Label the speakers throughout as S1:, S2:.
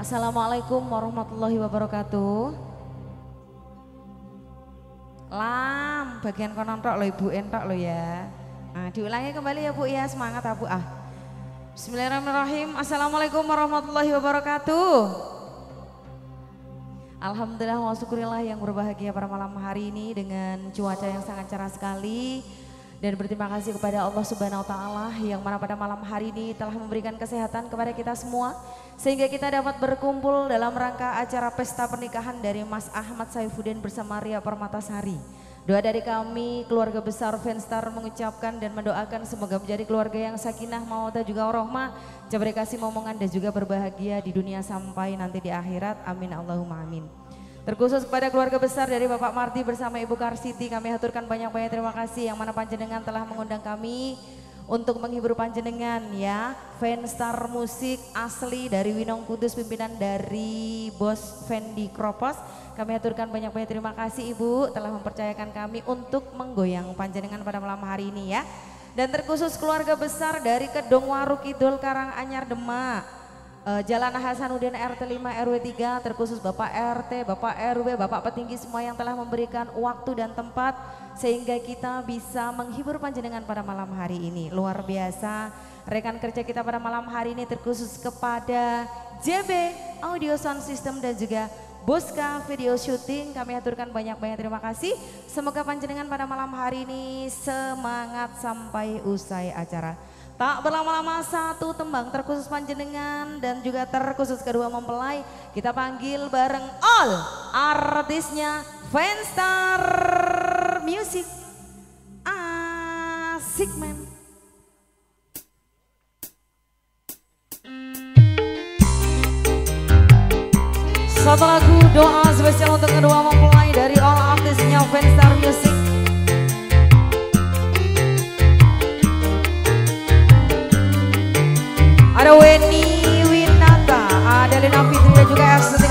S1: Assalamualaikum warahmatullahi wabarakatuh. Lam, bagian konon tok lo ibu entok lo ya. Nah, diulangi kembali ya bu ya, semangat ya bu ah. Bismillahirrahmanirrahim. Assalamualaikum warahmatullahi wabarakatuh. Alhamdulillah wa syukurillah yang berbahagia pada malam hari ini dengan cuaca yang sangat cerah sekali. Dan berterima kasih kepada Allah Subhanahu wa taala yang mana pada malam hari ini telah memberikan kesehatan kepada kita semua sehingga kita dapat berkumpul dalam rangka acara pesta pernikahan dari Mas Ahmad Saifuddin bersama Ria Permatasari. Doa dari kami keluarga besar Fanstar mengucapkan dan mendoakan semoga menjadi keluarga yang sakinah, mawaddah juga warahmah, jabari kasih momongan dan juga berbahagia di dunia sampai nanti di akhirat. Amin Allahumma amin. Terkhusus kepada keluarga besar dari Bapak Marti bersama Ibu Karsiti kami haturkan banyak-banyak terima kasih yang mana panjenengan telah mengundang kami untuk menghibur panjenengan ya. Fanstar musik asli dari Winong Kudus pimpinan dari Bos Fendi Kropos. Kami haturkan banyak-banyak terima kasih Ibu telah mempercayakan kami untuk menggoyang panjenengan pada malam hari ini ya. Dan terkhusus keluarga besar dari Kedong Waru Kidul Karanganyar Demak uh, Jalan Hasanuddin RT 5 RW 3 terkhusus Bapak RT, Bapak RW, Bapak petinggi semua yang telah memberikan waktu dan tempat sehingga kita bisa menghibur panjenengan pada malam hari ini. Luar biasa rekan kerja kita pada malam hari ini terkhusus kepada JB Audio Sound System dan juga Boska Video Shooting kami aturkan banyak-banyak terima kasih. Semoga panjenengan pada malam hari ini semangat sampai usai acara. Tak berlama-lama satu tembang terkhusus panjenengan dan juga terkhusus kedua mempelai. Kita panggil bareng all artisnya Fanstar Music. Asik men. Satu lagu doa spesial untuk kedua mempelai dari all artisnya Fanstar Music. Ada Weni Winata, ada Lena Fitri dan juga Estetika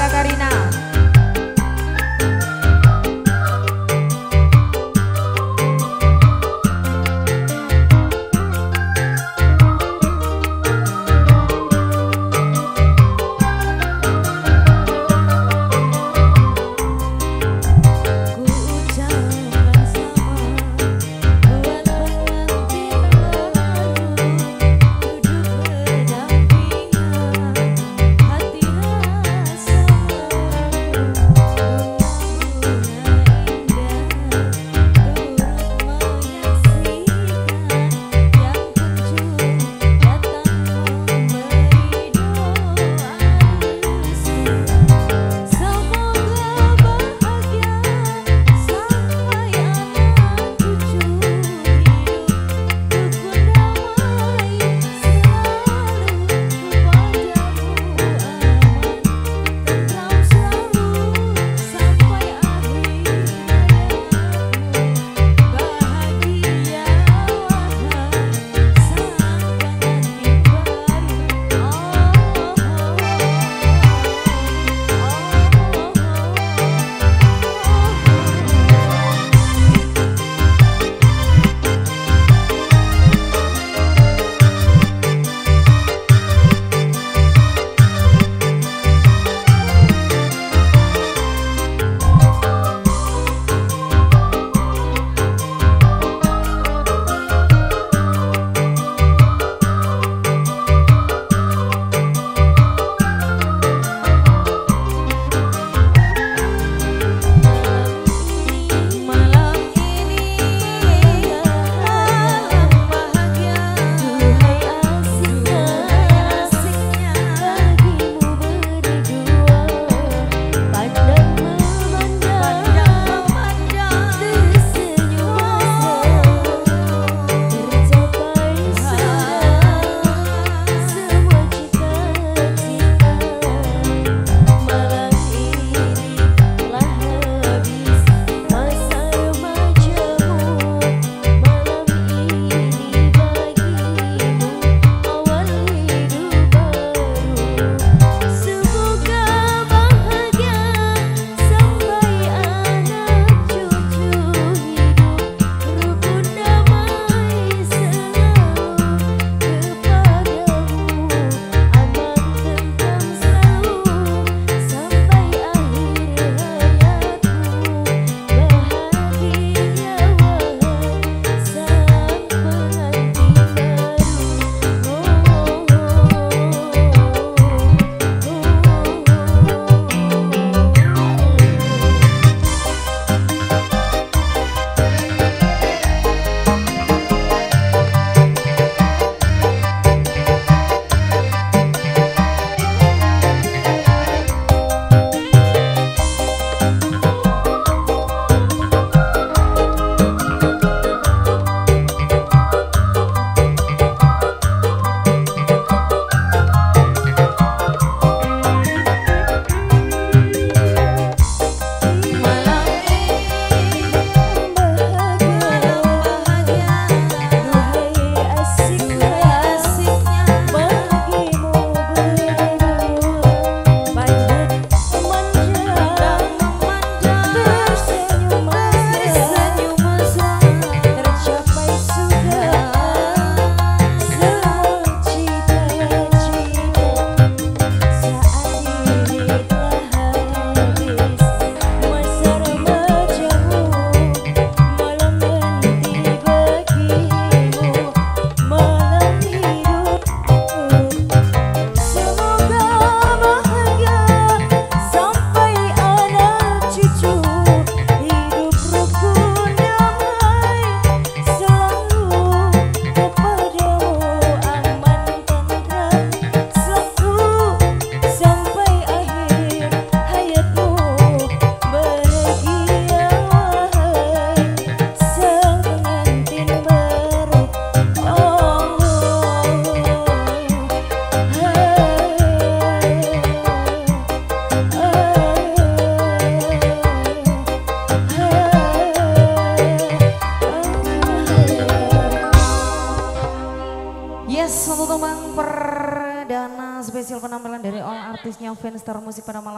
S2: all artisnya fans musik pada malam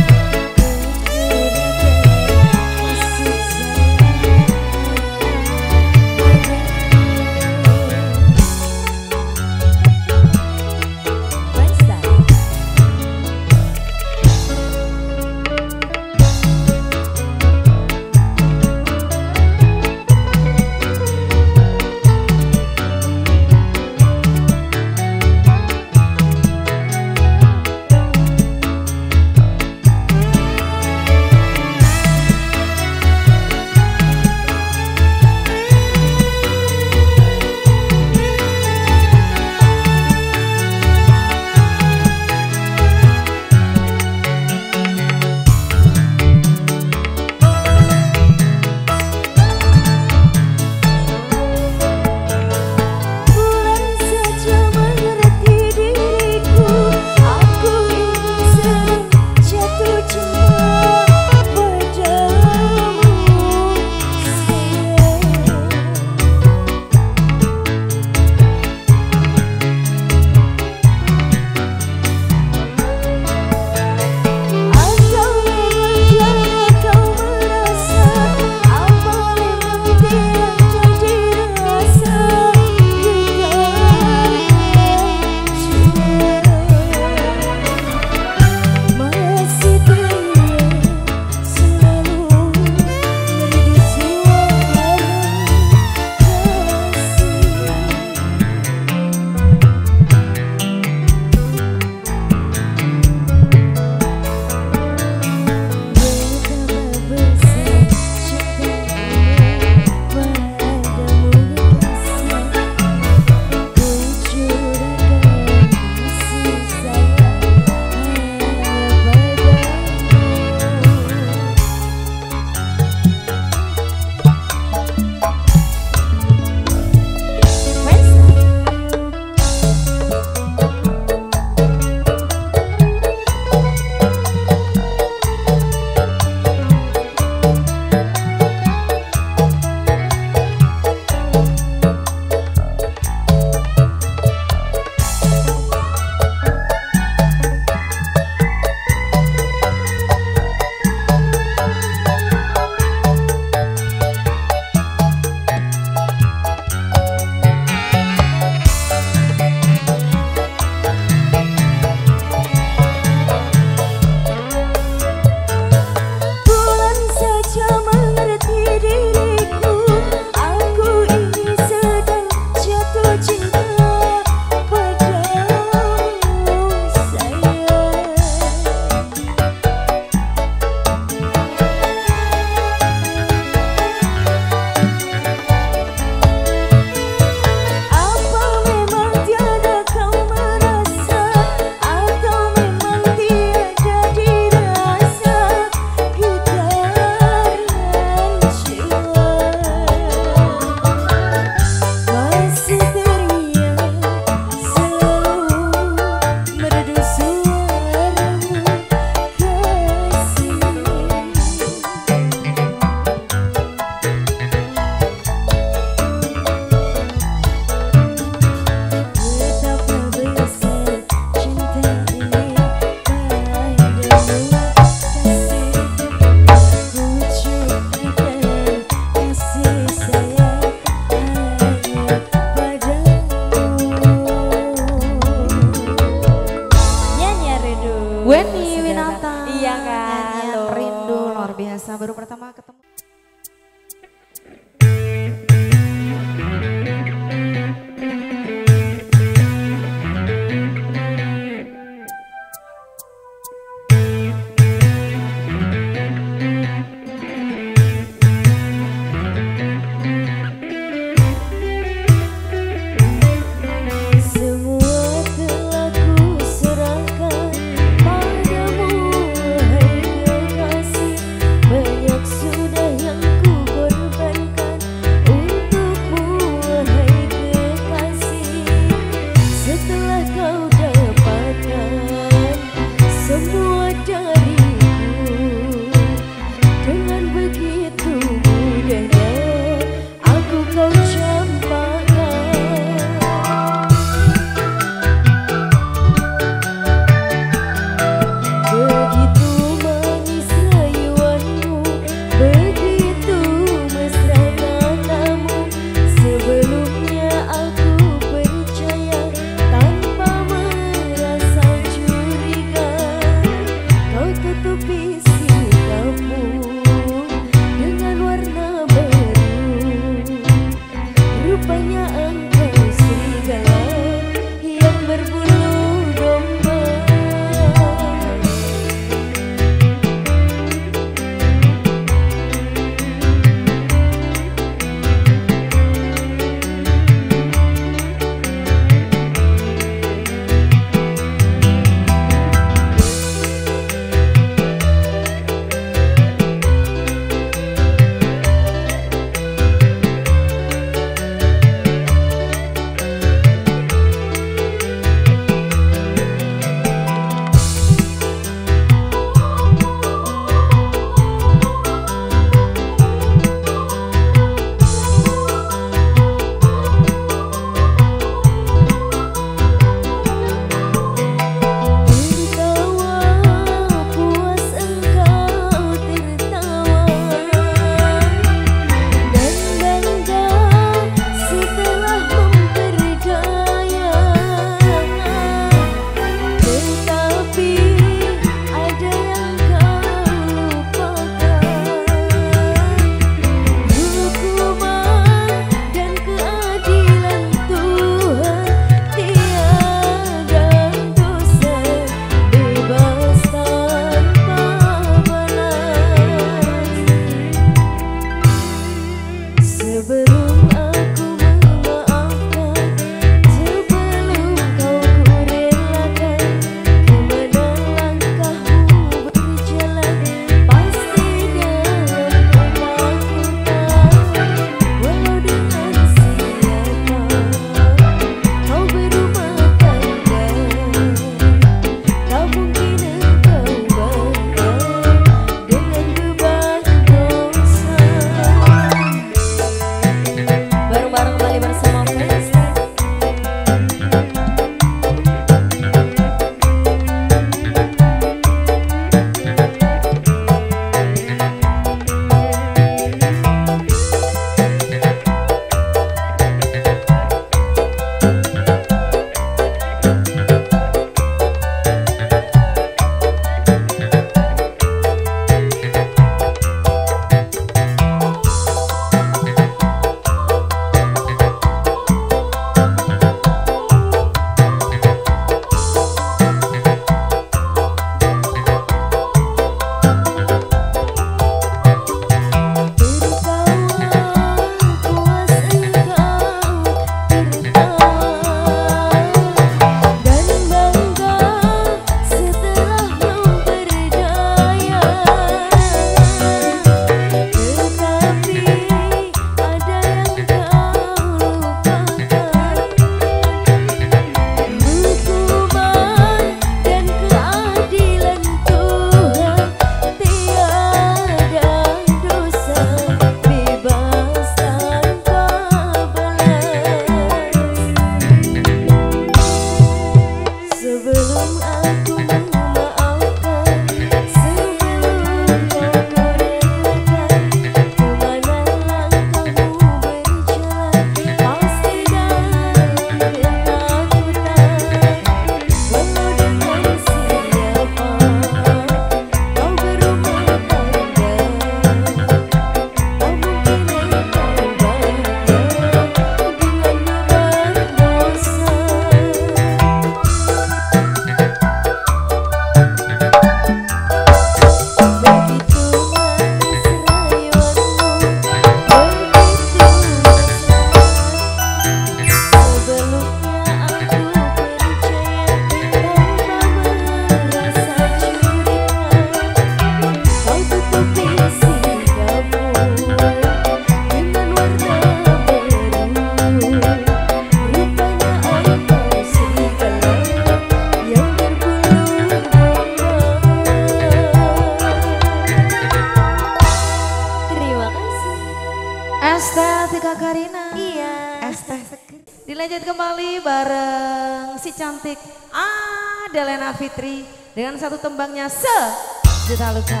S2: semuanya sejuta luka.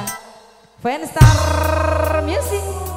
S2: Fanstar Music.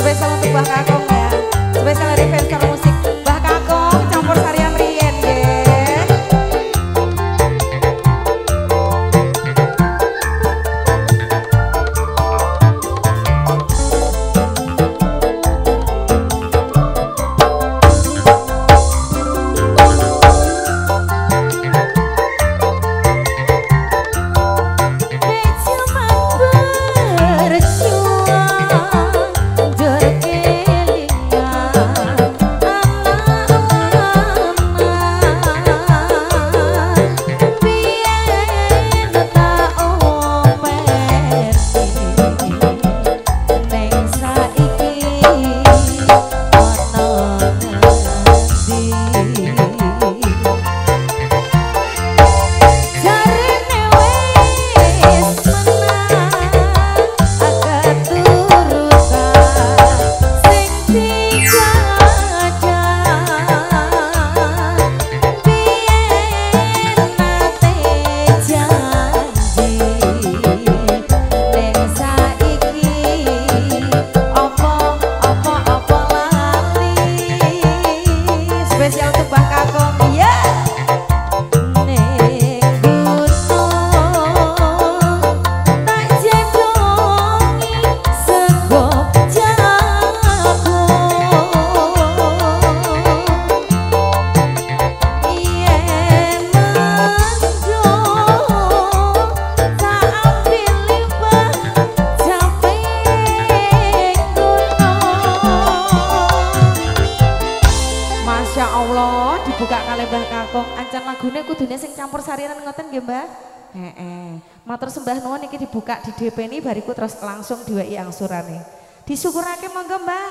S2: Supaya untuk buah kakong ya.
S1: Disyukurake monggo Mbah.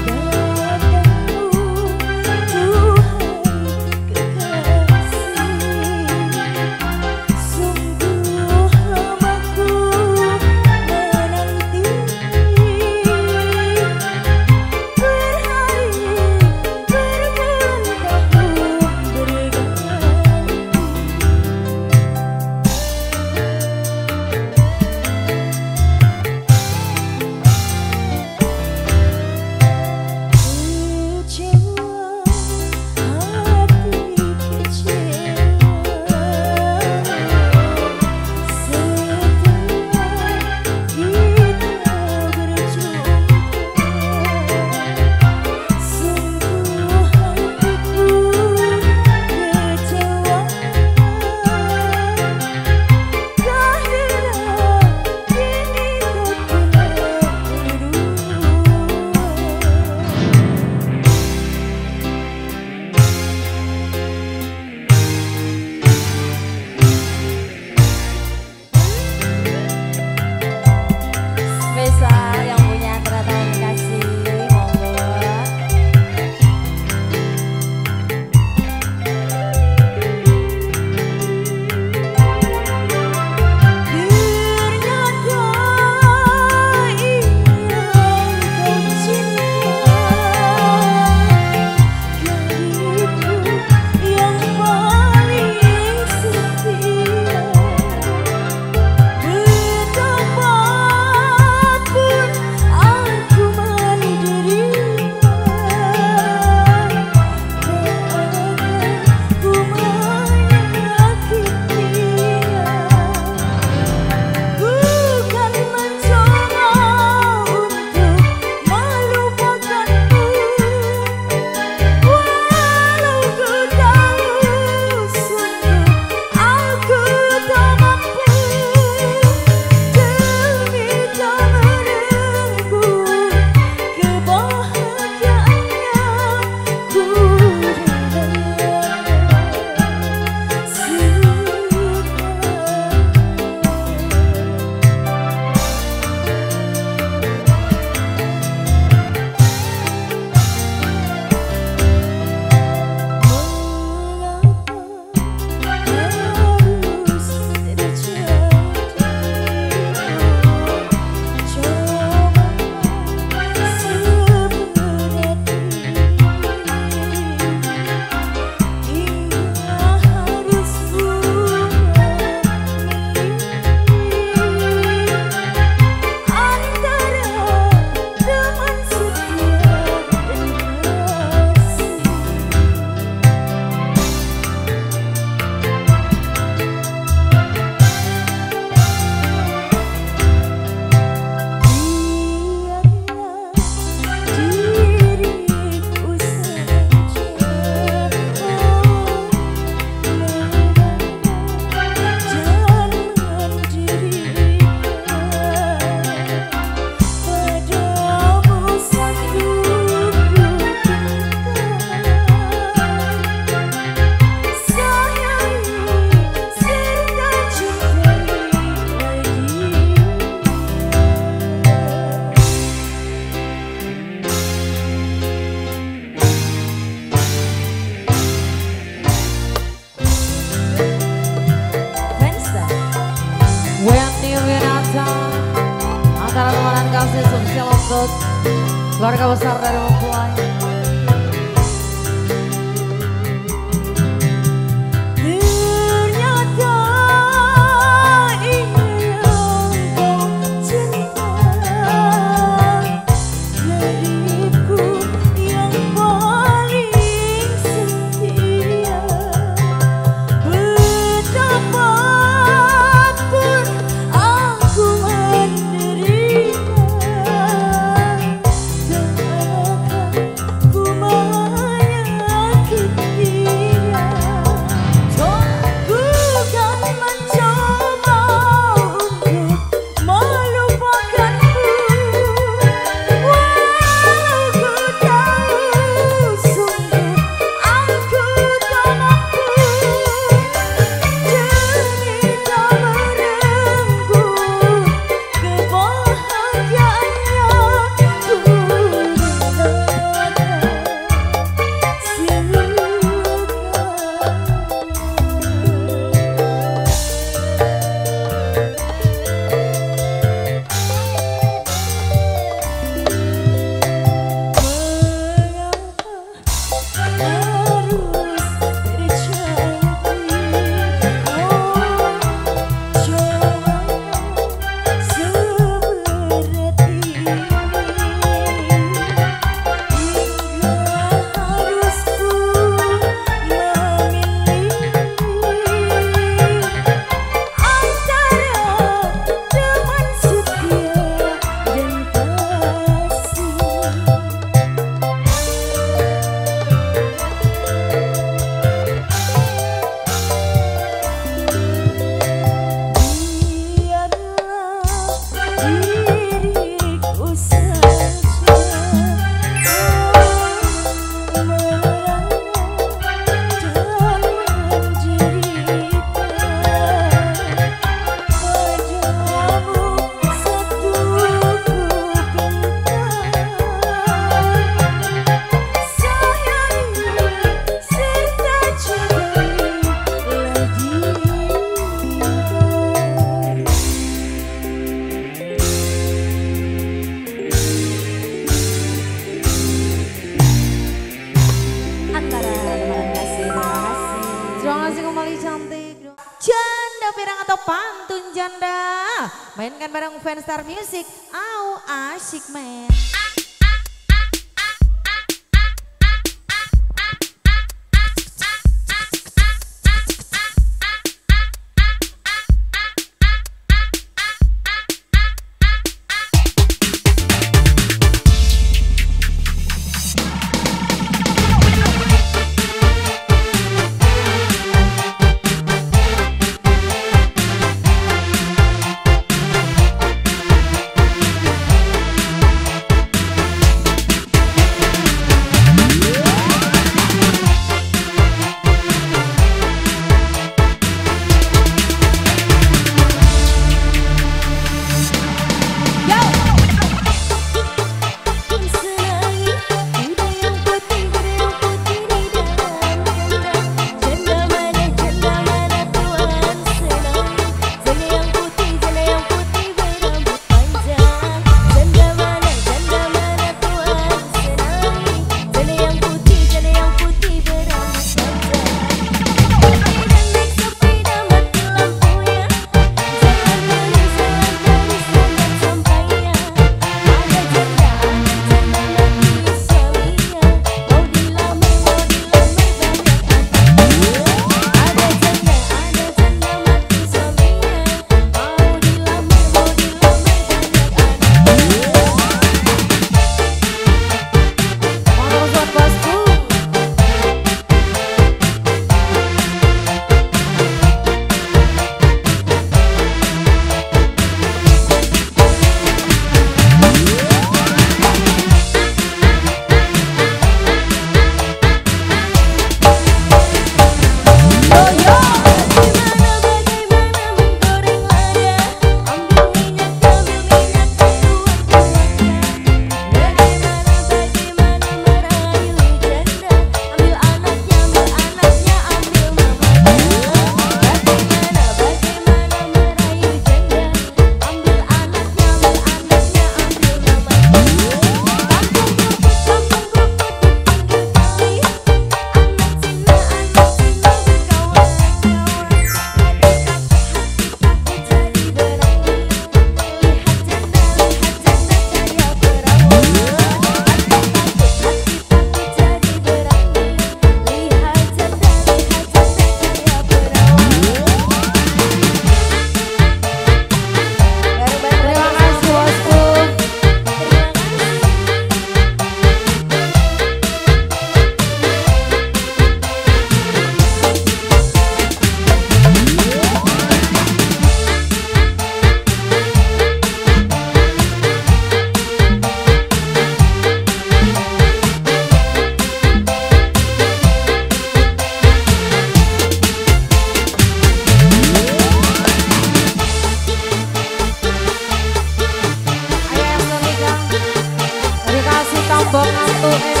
S2: Oh.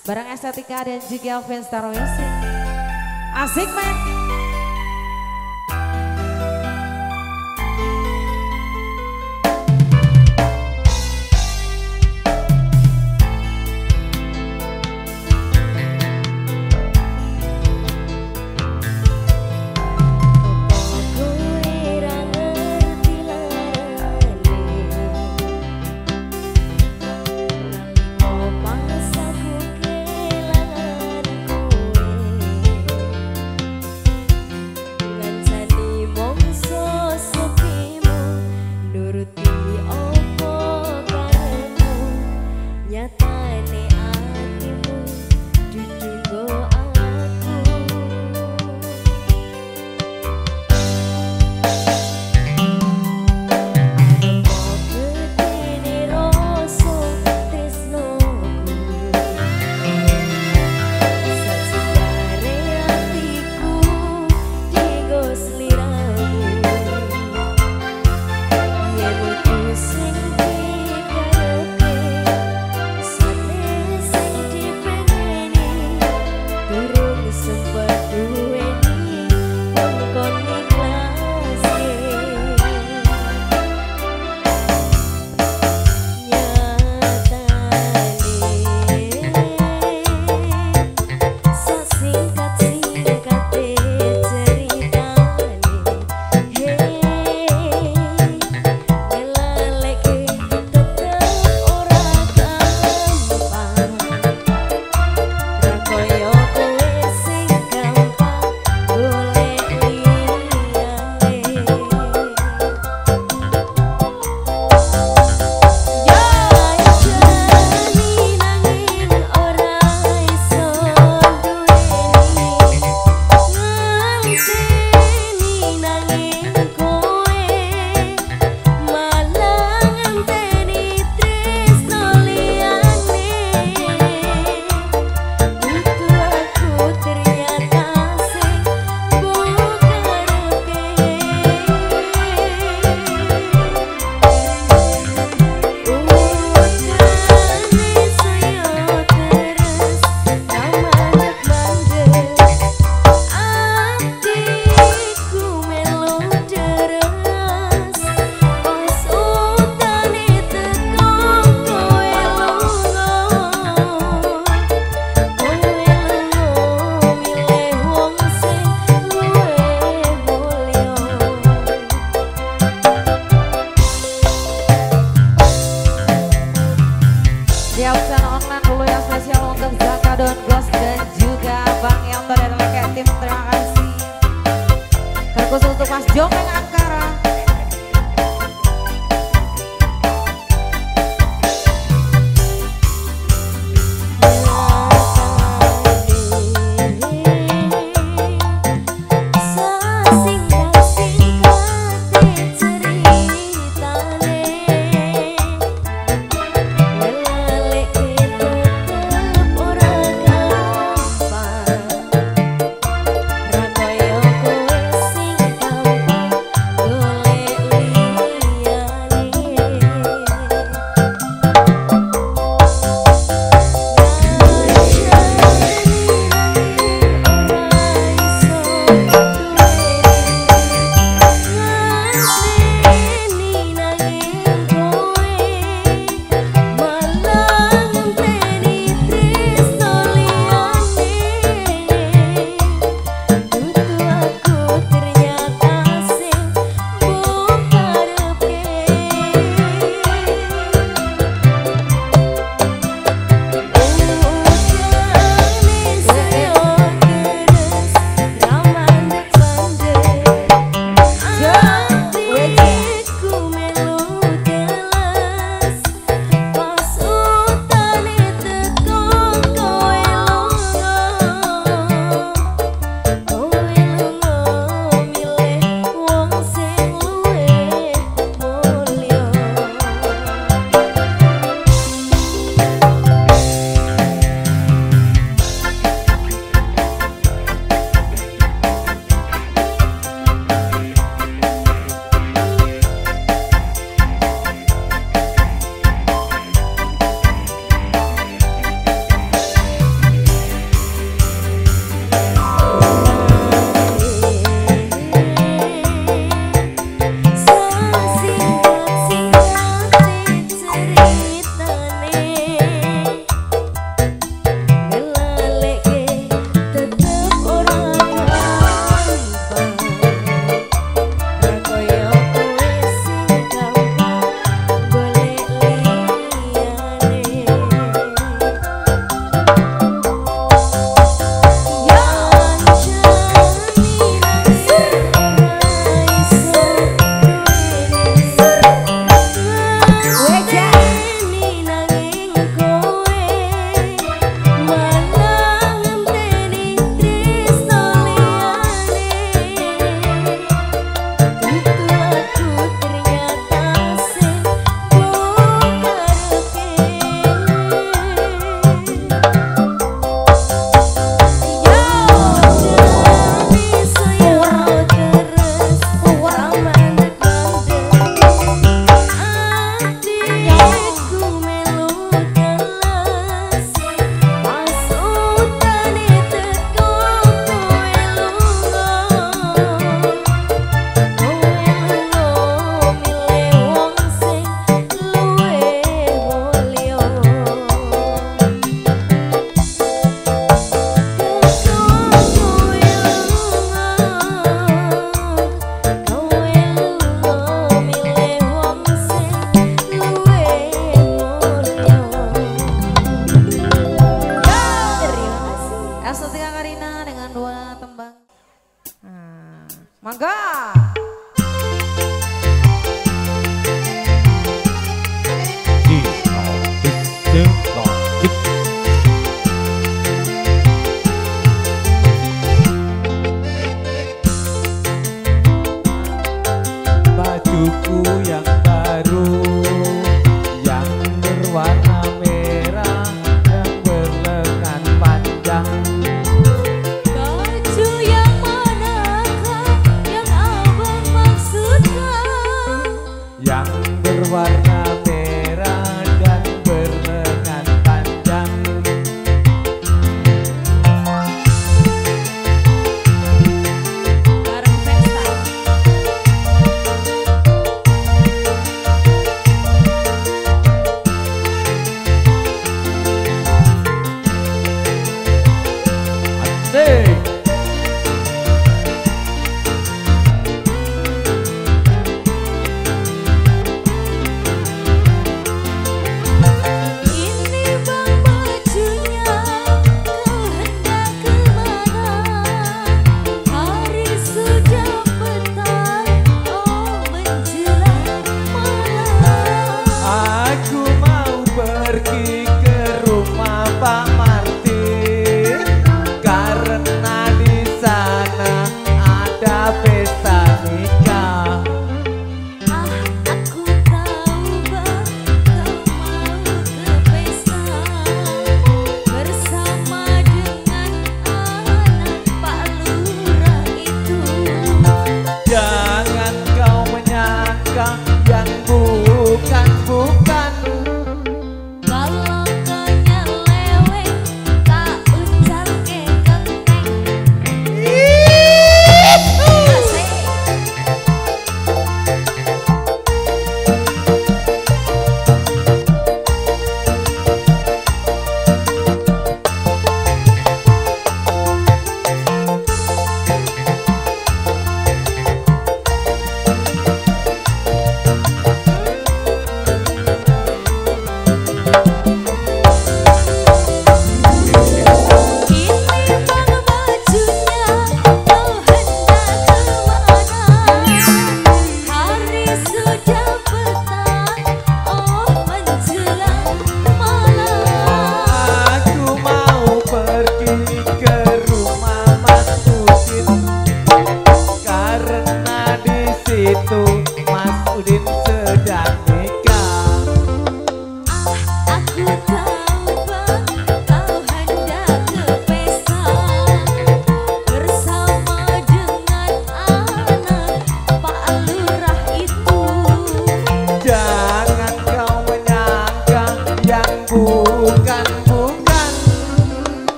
S2: Barang estetika dan juga fans Taroyasi. Asik men.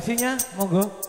S3: Mbak MC nya monggo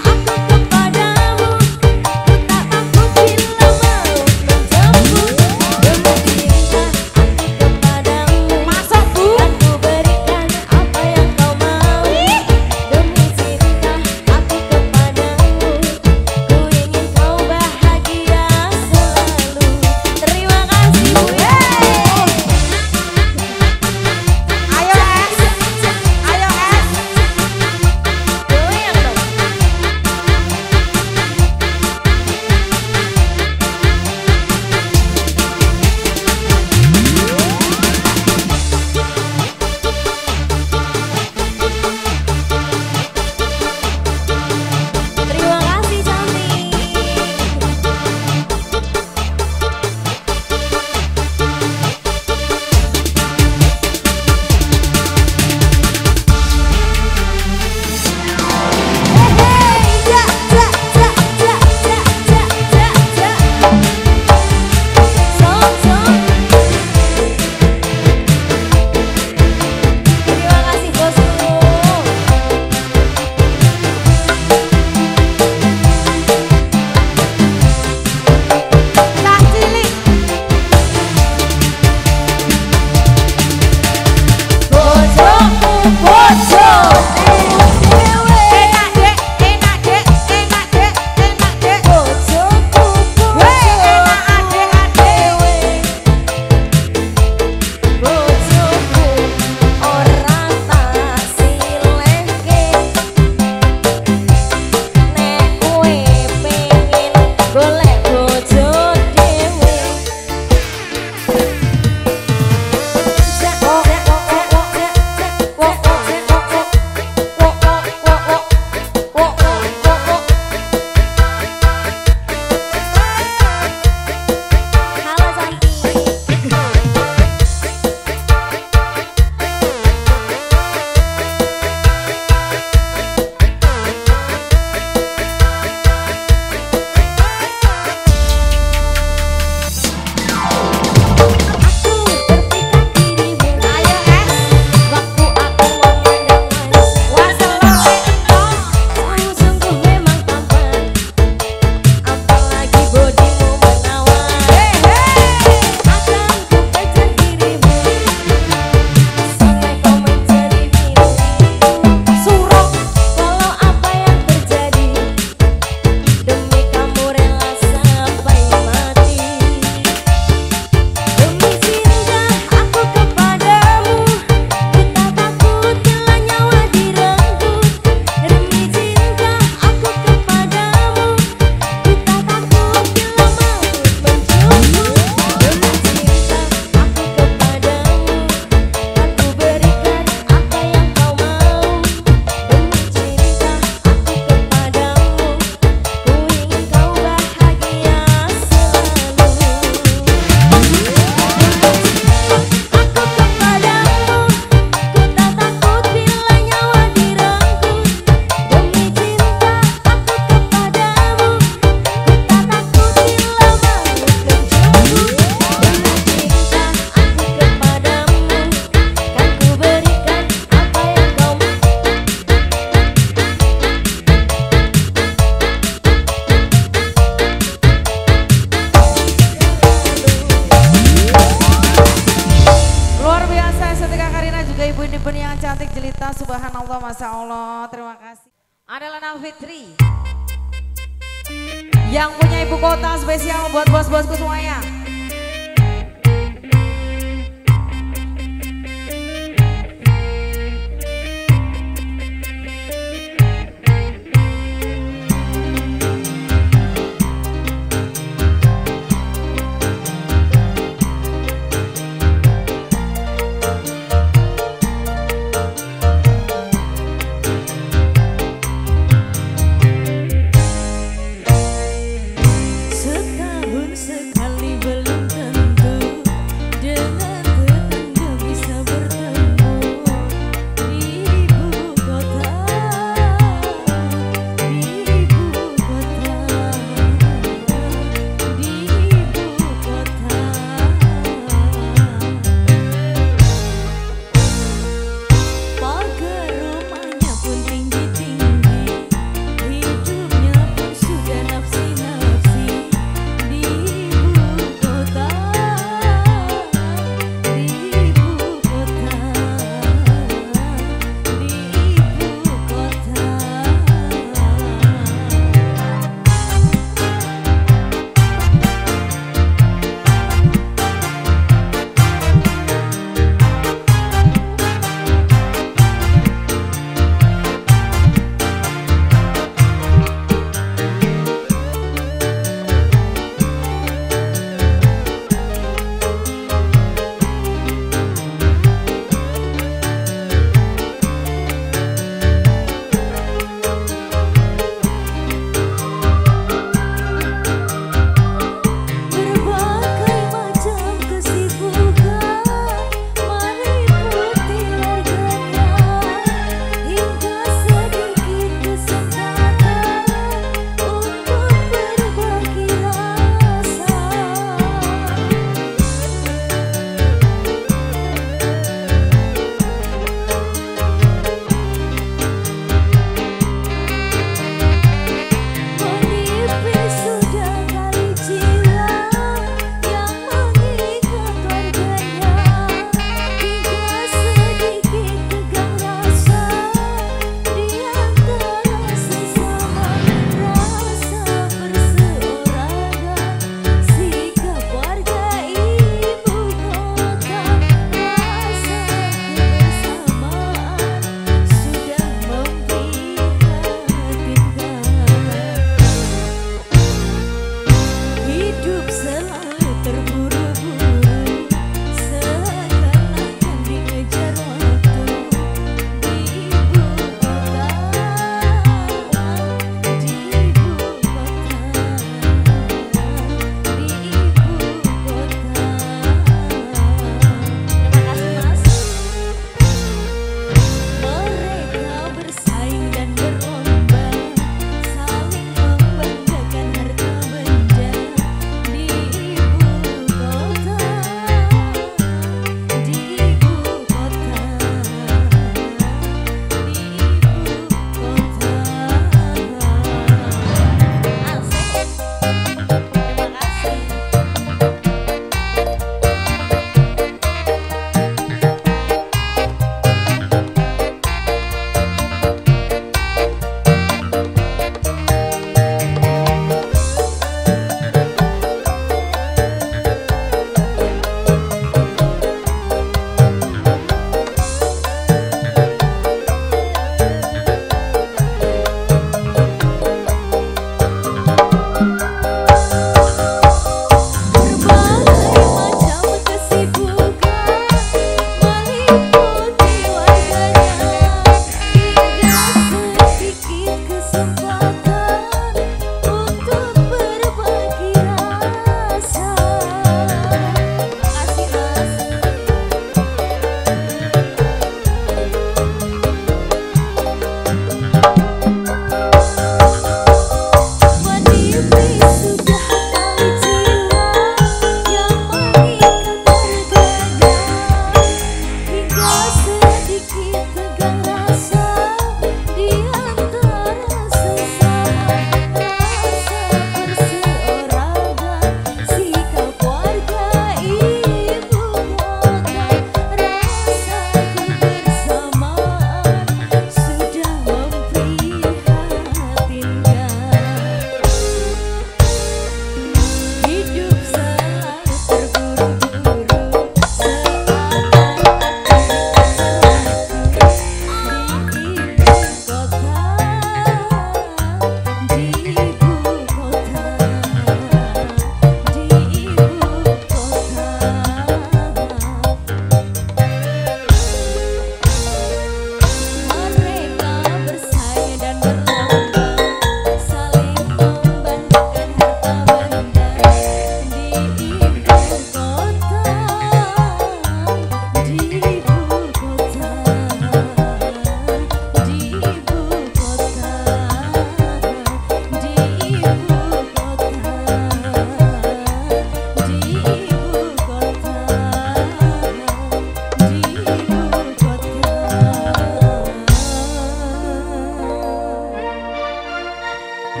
S4: Yang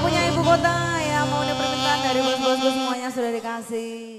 S2: punya ibu kota yang mau permintaan dari bos-bosku semuanya sudah dikasih.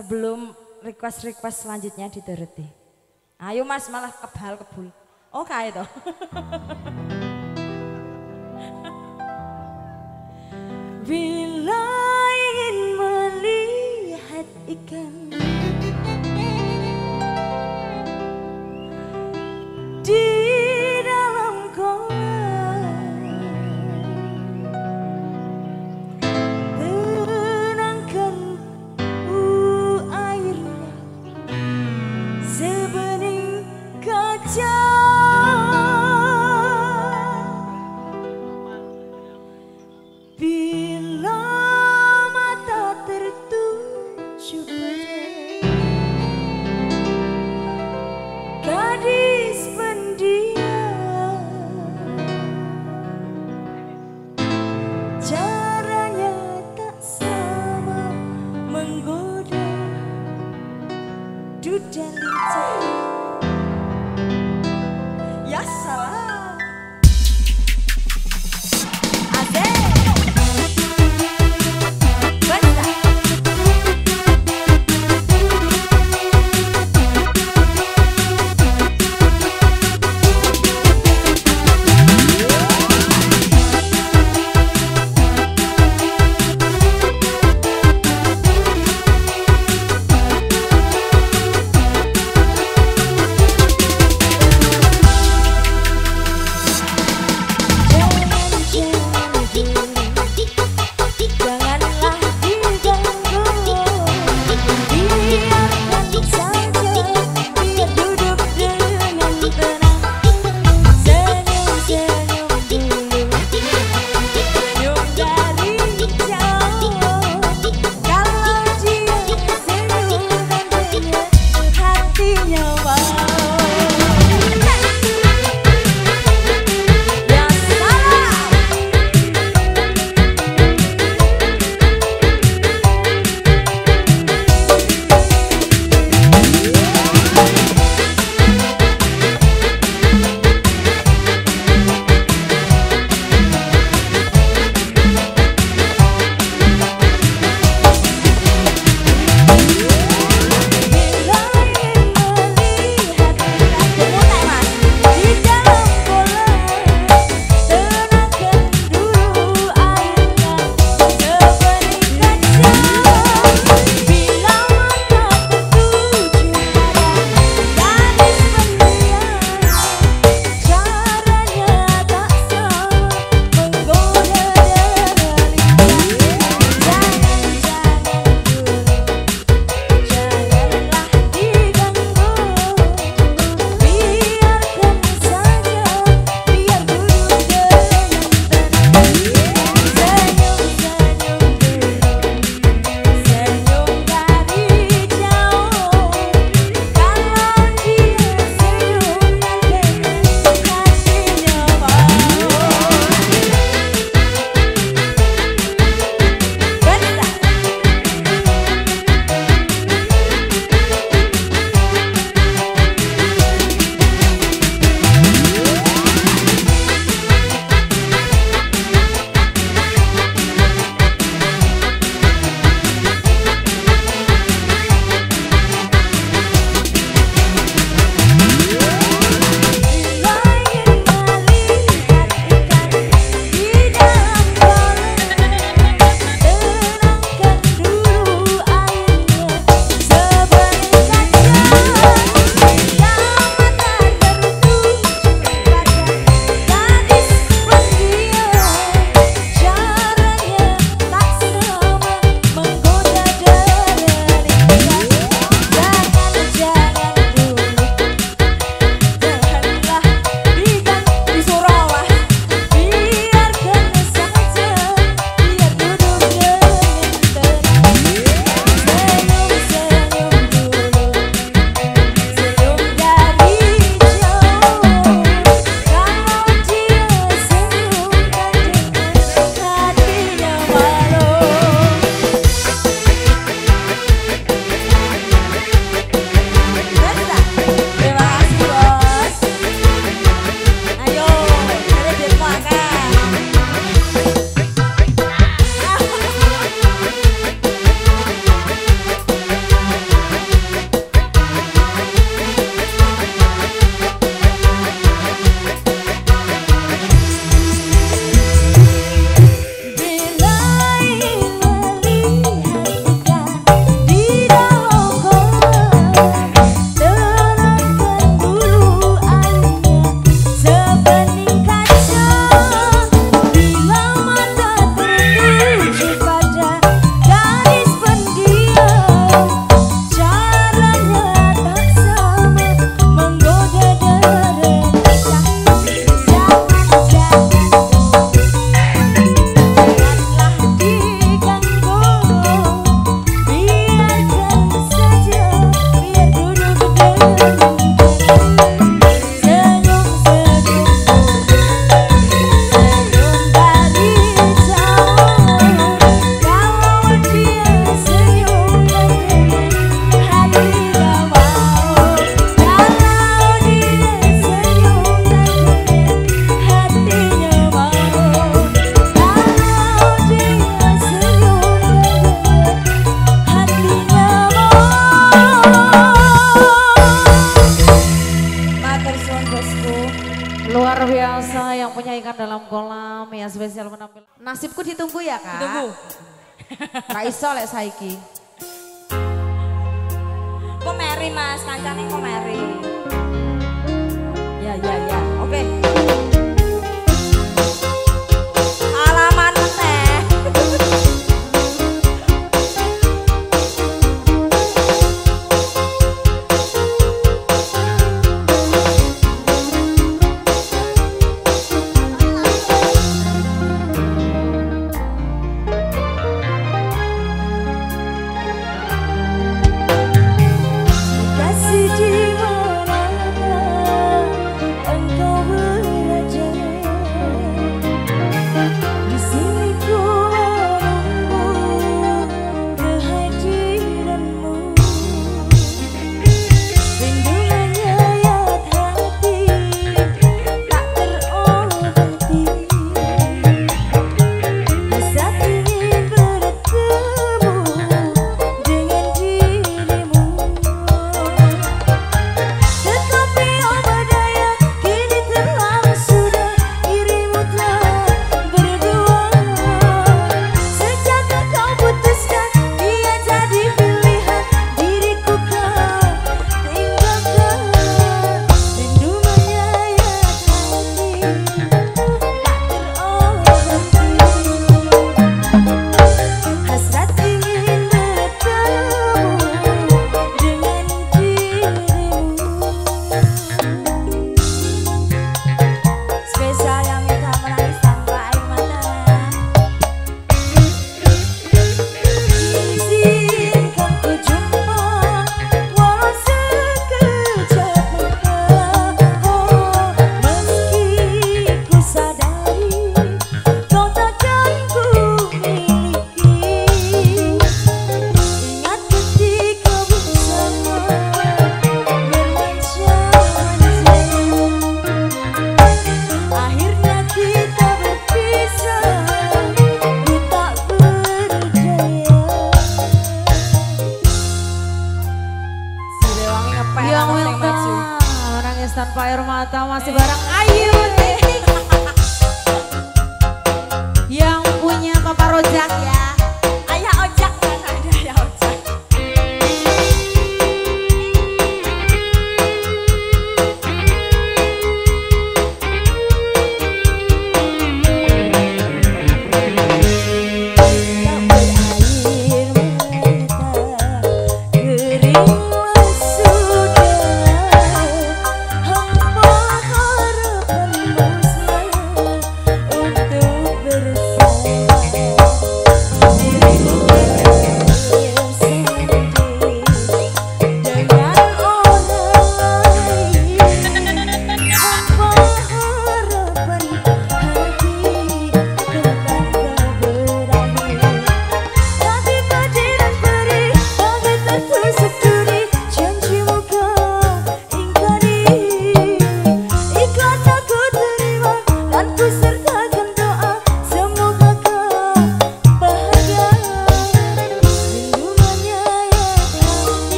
S2: Sebelum request-request selanjutnya dituruti. Ayo Mas malah kebal kebul. Oh toh. Bila ingin melihat ikan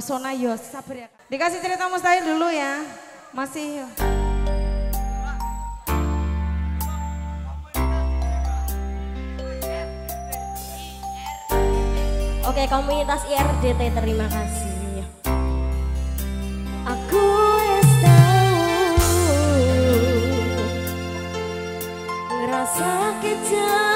S1: pesona yo sabar ya. Dikasih cerita mustahil dulu ya. Masih.
S2: Oke, komunitas IRDT terima kasih. Aku es tahu ngerasa
S1: kejam.